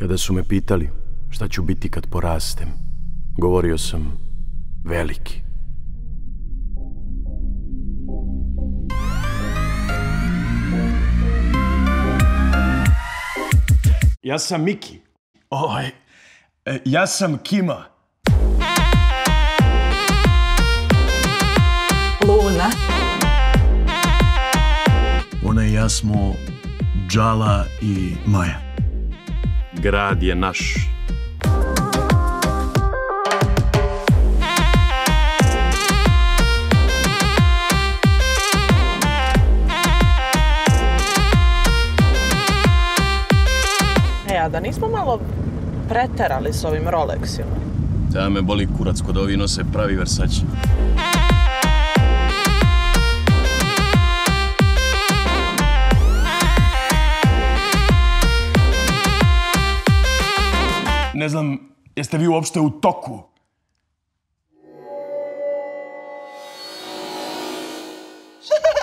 Kada su me pitali šta ću biti kad porastem, govorio sam veliki. Ja sam Miki. Oj, e, ja sam Kima. Luna. Ona i ja smo Džala i Maja. Grad je naš. E, a da nismo malo preterali s ovim Rolexima? Da me boli kurac kod ovi nose pravi Versace. Ne znam, jeste vi uopšte u toku?